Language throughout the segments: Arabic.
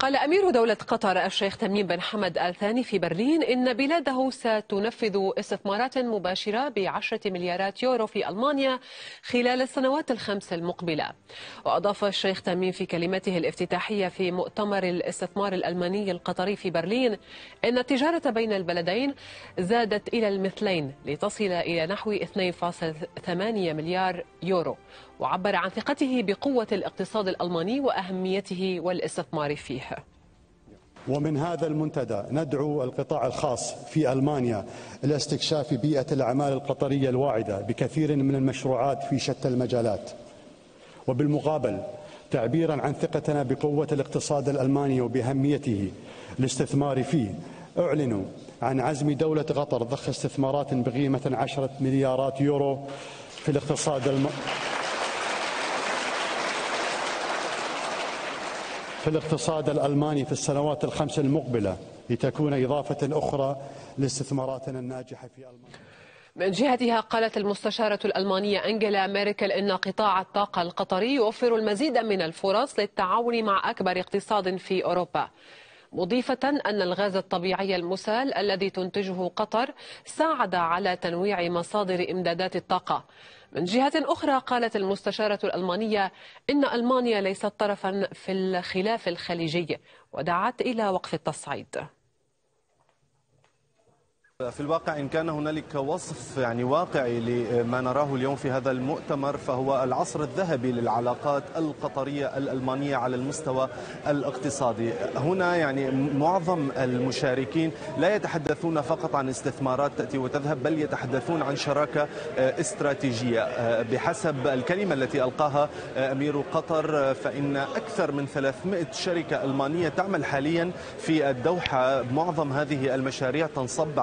قال أمير دولة قطر الشيخ تميم بن حمد آل ثاني في برلين إن بلاده ستنفذ استثمارات مباشرة بعشرة مليارات يورو في ألمانيا خلال السنوات الخمس المقبلة. وأضاف الشيخ تميم في كلمته الافتتاحية في مؤتمر الاستثمار الألماني القطري في برلين إن التجارة بين البلدين زادت إلى المثلين لتصل إلى نحو 2.8 مليار يورو. وعبر عن ثقته بقوة الاقتصاد الألماني وأهميته والاستثمار فيه. ومن هذا المنتدى ندعو القطاع الخاص في ألمانيا إلى استكشاف بيئة الأعمال القطرية الواعدة بكثير من المشروعات في شتى المجالات. وبالمقابل تعبيرا عن ثقتنا بقوة الاقتصاد الألماني وبأهميته الاستثمار فيه أعلنوا عن عزم دولة قطر ضخ استثمارات بقيمة عشرة مليارات يورو في الاقتصاد الم... في الاقتصاد الألماني في السنوات الخمس المقبلة لتكون إضافة أخرى لاستثماراتنا الناجحة في ألمانيا. من جهتها قالت المستشارة الألمانية أنجيلا ميركل إن قطاع الطاقة القطري يوفر المزيد من الفرص للتعاون مع أكبر اقتصاد في أوروبا. مضيفة أن الغاز الطبيعي المسال الذي تنتجه قطر ساعد على تنويع مصادر إمدادات الطاقة. من جهة أخرى قالت المستشارة الألمانية إن ألمانيا ليست طرفا في الخلاف الخليجي ودعت إلى وقف التصعيد. في الواقع إن كان هنالك وصف يعني واقعي لما نراه اليوم في هذا المؤتمر فهو العصر الذهبي للعلاقات القطرية الألمانية على المستوى الاقتصادي. هنا يعني معظم المشاركين لا يتحدثون فقط عن استثمارات تأتي وتذهب بل يتحدثون عن شراكة استراتيجية. بحسب الكلمة التي ألقاها أمير قطر فإن أكثر من 300 شركة ألمانية تعمل حاليا في الدوحة معظم هذه المشاريع تنصب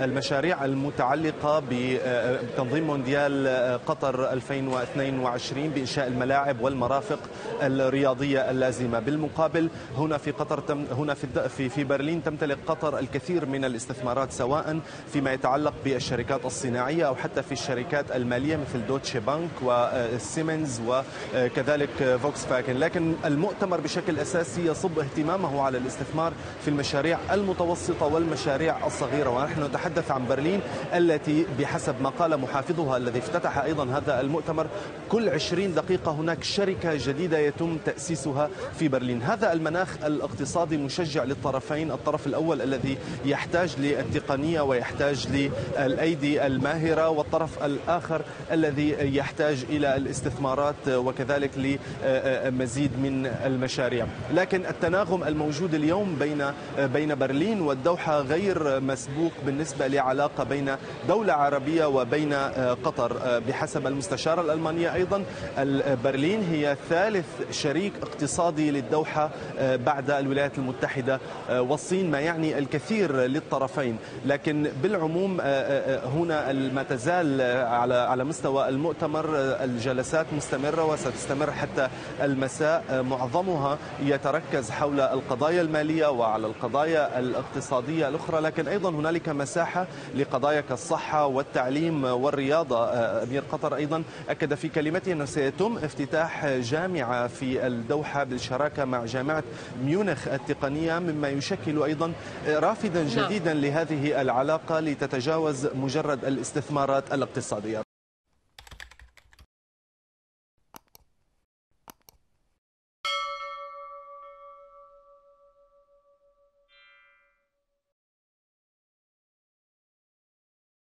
المشاريع المتعلقة بتنظيم مونديال قطر 2022 بإنشاء الملاعب والمرافق الرياضية اللازمة. بالمقابل هنا في قطر تم هنا في في برلين تمتلك قطر الكثير من الاستثمارات سواء فيما يتعلق بالشركات الصناعية أو حتى في الشركات المالية مثل دويتشه بانك وسيمنز وكذلك فولكس فاجن لكن المؤتمر بشكل أساسي يصب اهتمامه على الاستثمار في المشاريع المتوسطة والمشاريع الصغيرة. ونحن نحن نتحدث عن برلين التي بحسب ما قال محافظها الذي افتتح أيضا هذا المؤتمر كل 20 دقيقة هناك شركة جديدة يتم تأسيسها في برلين. هذا المناخ الاقتصادي مشجع للطرفين الطرف الأول الذي يحتاج للتقنية ويحتاج للأيدي الماهرة والطرف الآخر الذي يحتاج إلى الاستثمارات وكذلك لمزيد من المشاريع. لكن التناغم الموجود اليوم بين بين برلين والدوحة غير مسبوق بالنسبة لعلاقة بين دولة عربية وبين قطر. بحسب المستشارة الألمانية أيضا برلين هي ثالث شريك اقتصادي للدوحة بعد الولايات المتحدة والصين ما يعني الكثير للطرفين. لكن بالعموم هنا ما تزال على على مستوى المؤتمر الجلسات مستمرة وستستمر حتى المساء. معظمها يتركز حول القضايا المالية وعلى القضايا الاقتصادية الأخرى. لكن أيضا هنالك مساحة لقضايا كالصحة والتعليم والرياضة. أمير قطر أيضا أكد في كلمته أنه سيتم افتتاح جامعة في الدوحة بالشراكة مع جامعة ميونخ التقنية مما يشكل أيضا رافدا جديدا لهذه العلاقة لتتجاوز مجرد الاستثمارات الاقتصادية.